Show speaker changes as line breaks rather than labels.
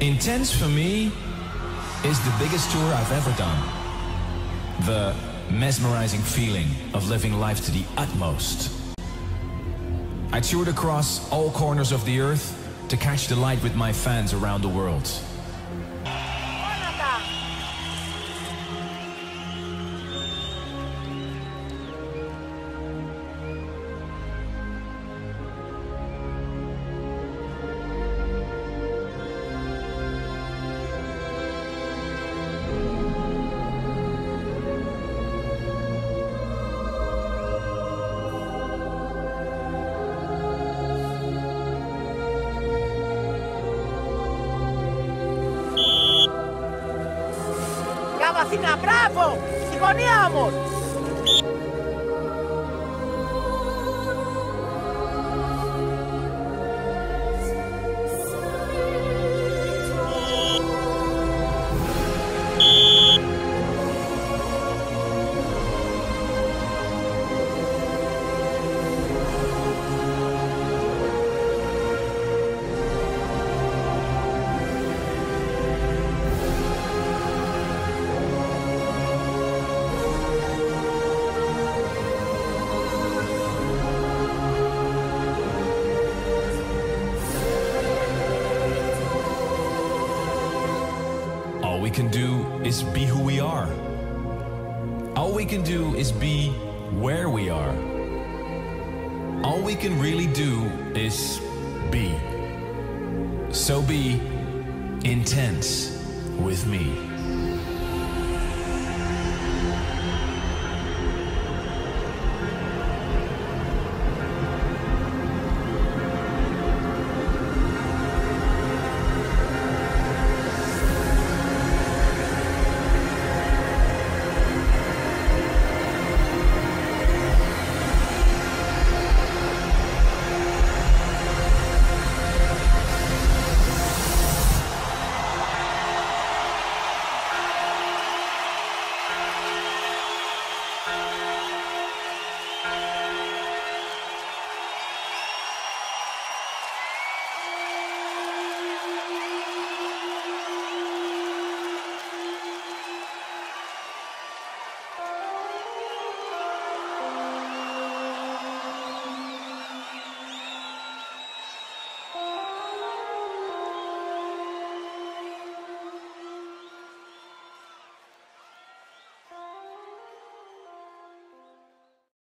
Intense for me is the biggest tour I've ever done. The mesmerizing feeling of living life to the utmost. I toured across all corners of the earth to catch the light with my fans around the world.
vacina, bravo! Ci
poniamo! We can do is be who we are. All we can do is be where we are. All we can really do is be. So be intense with me.